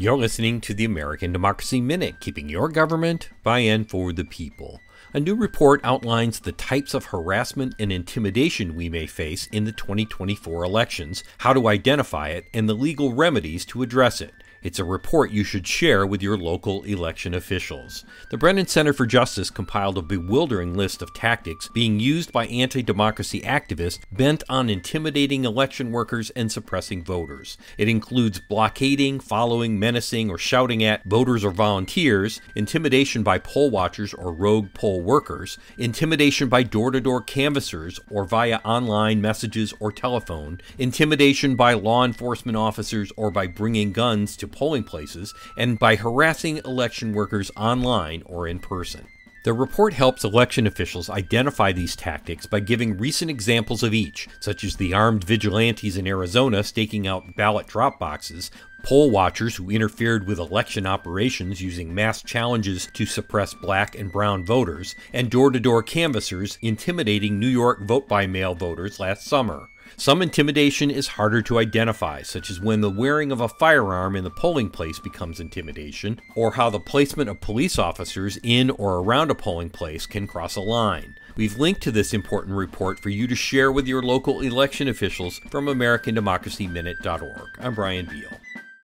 You're listening to the American Democracy Minute, keeping your government by and for the people. A new report outlines the types of harassment and intimidation we may face in the 2024 elections, how to identify it, and the legal remedies to address it. It's a report you should share with your local election officials. The Brennan Center for Justice compiled a bewildering list of tactics being used by anti democracy activists bent on intimidating election workers and suppressing voters. It includes blockading, following, menacing, or shouting at voters or volunteers, intimidation by poll watchers or rogue poll workers, intimidation by door to door canvassers or via online messages or telephone, intimidation by law enforcement officers or by bringing guns to polling places and by harassing election workers online or in person. The report helps election officials identify these tactics by giving recent examples of each, such as the armed vigilantes in Arizona staking out ballot drop boxes, poll watchers who interfered with election operations using mass challenges to suppress black and brown voters, and door to door canvassers intimidating New York vote by mail voters last summer. Some intimidation is harder to identify, such as when the wearing of a firearm in the polling place becomes intimidation, or how the placement of police officers in or around a polling place can cross a line. We've linked to this important report for you to share with your local election officials from AmericanDemocracyMinute.org. I'm Brian Beihl.